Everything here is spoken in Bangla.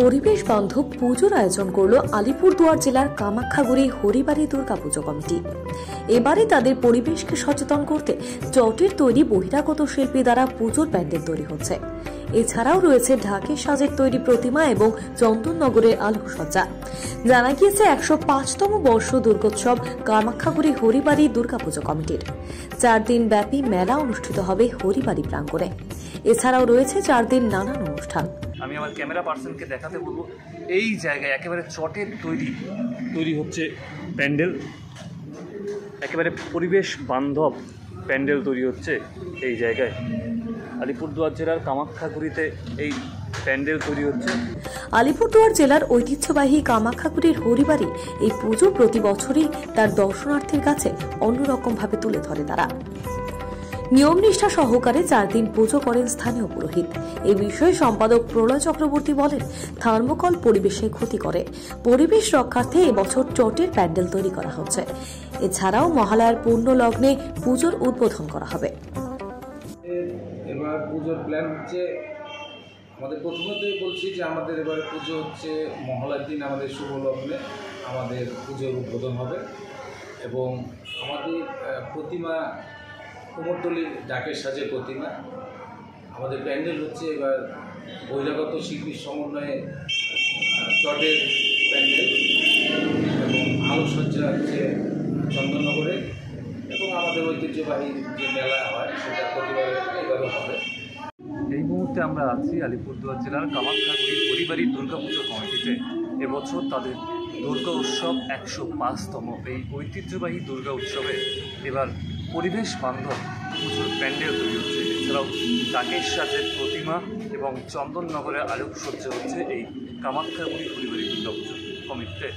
পরিবেশ বান্ধব পুজোর আয়োজন করল আলিপুরদুয়ার জেলার কামাখ্যাগুড়ি হরিবাড়ি দুর্গাপুজো কমিটি। এবারে তাদের পরিবেশকে সচেতন করতে চটের তৈরি বহিরাগত শিল্পী দ্বারা পুজোর প্যান্ডেল তৈরি হচ্ছে। এছাড়াও রয়েছে ঢাকের সাজের তৈরি প্রতিমা এবং চন্দননগরের আলোকসজ্জা। জানা গিয়েছে একশো পাঁচতম বর্ষ দুর্গোৎসব কামাখ্যাগুড়ি হরিবাড়ি দুর্গাপুজো কমিটির। চার দিন ব্যাপী মেলা অনুষ্ঠিত হবে হরিবাড়ি প্রাঙ্গণে। এছাড়াও রয়েছে চার দিন নানান অনুষ্ঠান। আমি আমার ক্যামেরা পার্সনকে দেখাতে বলব, এই জায়গায় একেবারে চটের তৈরি তৈরি হচ্ছে প্যান্ডেল। একেবারে পরিবেশ বান্ধব প্যান্ডেল তৈরি হচ্ছে এই জায়গায়। আলিপুরদুয়ার জেলার কামাখ্যাগুড়িতে এই প্যান্ডেল তৈরি হচ্ছে। আলিপুরদুয়ার জেলার ঐতিহ্যবাহী কামাখ্যাগুড়ির হরিবাড়ি এই পুজো প্রতি বছরই তার দর্শনার্থীর কাছে অন্যরকম ভাবে তুলে ধরে তারা। নিয়ম নিষ্ঠা সহকারে চার দিন পুজো করেন স্থানীয় পুরোহিত। এ বিষয়ে সম্পাদক প্রলয় চক্রবর্তী বলেন থার্মোকল পরিবেশে ক্ষতি করে। পরিবেশ রক্ষার্থে এবছর চটের প্যান্ডেল তৈরি করা হচ্ছে। এছাড়াও মহালয়ার পূর্ণ লগ্নে পুজোর উদ্বোধন করা হবে। এবার পুজোর প্ল্যান হচ্ছে, আমাদের প্রথমতেই বলছি যে আমাদের এবারে পুজো হচ্ছে মহলার দিন, আমাদের শুভ লগ্নে আমাদের পুজোর উদ্বোধন হবে। এবং আমাদের প্রতিমা কুমোরটলির ডাকের সাজে প্রতিমা। আমাদের প্যান্ডেল হচ্ছে এবার বহিরাগত শিল্পীর সমন্বয়ে চটের প্যান্ডেল এবং আলোকসজ্জা হচ্ছে চন্দননগরে এবং আমাদের ঐতিহ্যবাহী যে মেলা হয় সেটা প্রতিবারে এবারও হবে। এই মুহূর্তে আমরা আছি আলিপুরদুয়ার জেলার কামাখ্যাগুড়ি পরিবারী দুর্গাপুজো কমিটিতে। এবছর তাদের দুর্গা উৎসব একশো পাঁচতম। এই ঐতিহ্যবাহী দুর্গা উৎসবে এবার পরিবেশ বান্ধব পুজোর প্যান্ডেল তৈরি হচ্ছে। এছাড়াও ডাকের সাজের প্রতিমা এবং চন্দননগরে আলোকসজ্জা হচ্ছে এই কামাখ্যাগুড়ি পরিবারী দুর্গাপুজো। কমিটিতে